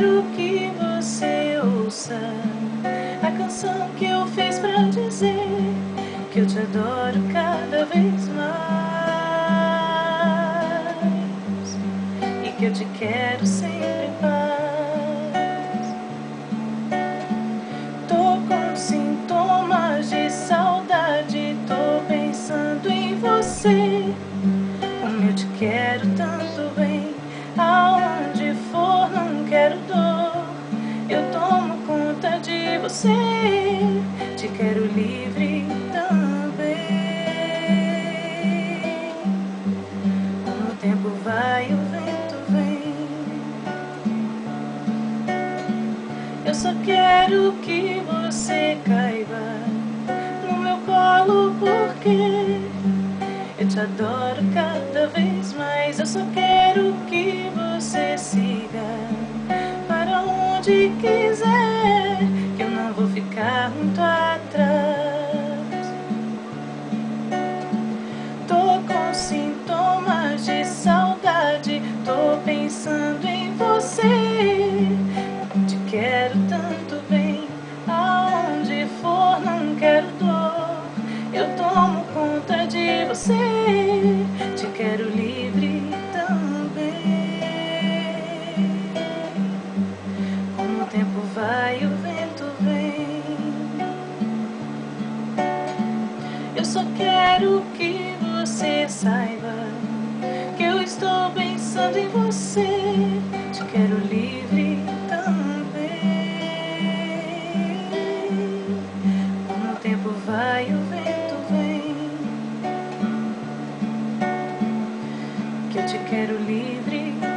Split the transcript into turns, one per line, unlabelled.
Quero que você ouça a canção que eu fiz pra dizer que eu te adoro cada vez mais e que eu te quero sempre você, te quero livre também. Como o tempo vai, o vento vem. Eu só quero que você caiba no meu colo, porque eu te adoro cada vez mais. Eu só quero que você siga para onde quiser, você, te quero livre também. Como o tempo vai, o vento vem. Eu só quero que você saiba que eu estou pensando em você. Te quero livre também. Como o tempo vai, o vento te quero livre